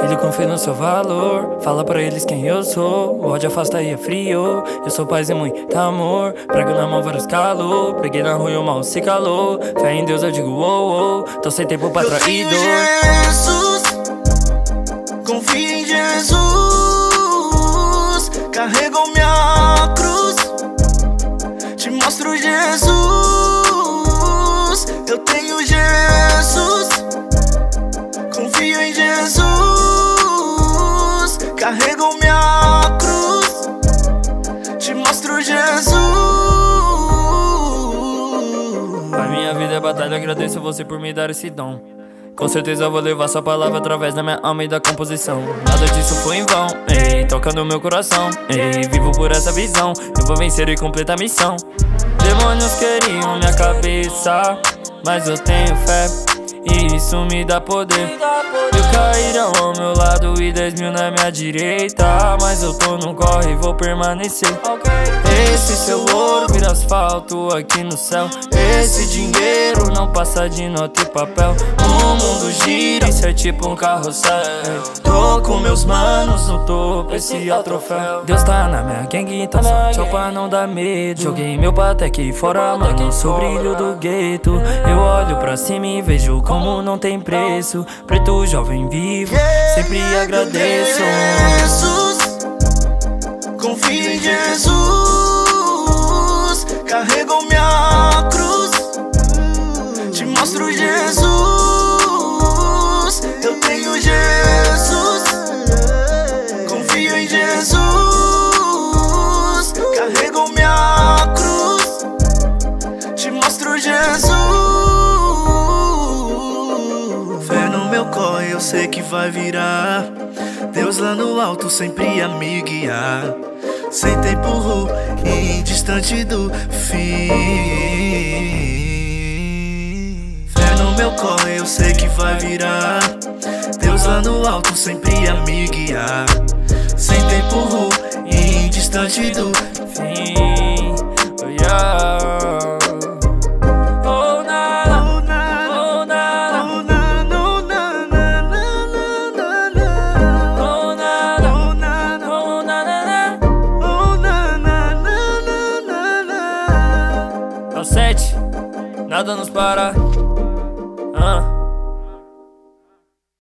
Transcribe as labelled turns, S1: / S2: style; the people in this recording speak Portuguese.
S1: Filho, confia no seu valor. Fala pra eles quem eu sou. O ódio afasta e é frio. Eu sou paz e muito amor. Prego na mão vários calor. Peguei na rua e o mal se calou. Fé em Deus, eu digo uou, uou. Tô sem tempo pra traidor.
S2: Jesus, mostro Jesus.
S1: A minha vida é batalha, agradeço você por me dar esse dom. Com certeza eu vou levar sua palavra através da minha alma e da composição. Nada disso foi em vão, ei, toca no meu coração, ei, vivo por essa visão. Eu vou vencer e completar a missão. Demônios queriam minha cabeça, mas eu tenho fé e isso me dá poder. Mil cairão ao meu lado e dez mil na minha direita, mas eu tô no corre e vou permanecer. Esse seu ouro vira asfalto aqui no céu. Esse dinheiro não passa de nota e papel. O mundo gira, isso é tipo um carrossel. Tô com meus manos no topo, esse é o troféu. Deus tá na minha gangue, então só tchau pra não dar medo. Joguei meu aqui fora, mano, sou brilho do gueto. Eu olho pra cima e vejo como não tem preço. Preto, jovem, vivo, sempre agradeço.
S2: Jesus, confio em Jesus. Carrego minha cruz. Te mostro Jesus. Eu tenho Jesus. Confio em Jesus. Meu corre, eu sei que vai virar. Deus lá no alto sempre a me guiar. Sem tempo ruim, distante do fim. Fé no meu corre, eu sei que vai virar. Deus lá no alto sempre a me guiar. Sem tempo ruim, distante do
S1: nada nos para. Ah.